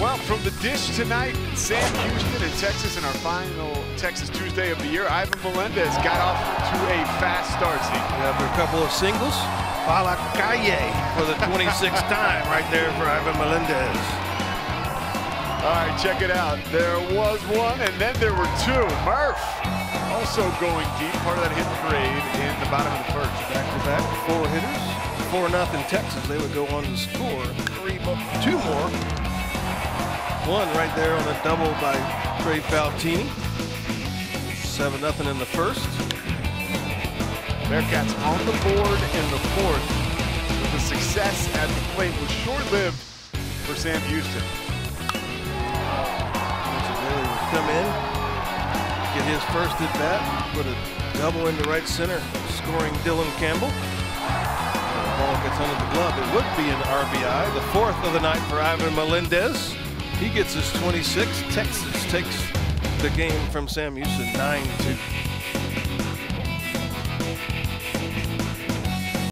Well, from the dish tonight, Sam Houston in Texas in our final Texas Tuesday of the year. Ivan Melendez got off to a fast start, Steve. After a couple of singles, Fala Calle for the 26th time right there for Ivan Melendez. All right, check it out. There was one, and then there were two. Murph also going deep, part of that hit parade in the bottom of the first. Back to back, four hitters, four nothing Texas. They would go on to score three, two more. One right there on a double by Trey Faltine. Seven nothing in the first. Bearcats on the board in the fourth. But the success at the plate was short-lived for Sam Houston. Come in, get his first at bat, put a double into right center, scoring Dylan Campbell. The ball gets under the glove. It would be an RBI, the fourth of the night for Ivan Melendez. He gets his 26th. Texas takes the game from Sam Houston 9 2.